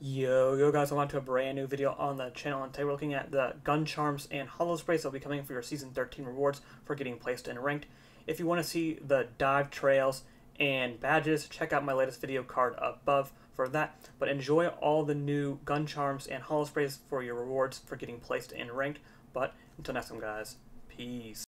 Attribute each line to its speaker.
Speaker 1: Yo, yo guys, welcome to a brand new video on the channel and today we're looking at the gun charms and holosprays that will be coming for your season 13 rewards for getting placed in ranked. If you want to see the dive trails and badges, check out my latest video card above for that. But enjoy all the new gun charms and holosprays for your rewards for getting placed in ranked. But until next time guys, peace.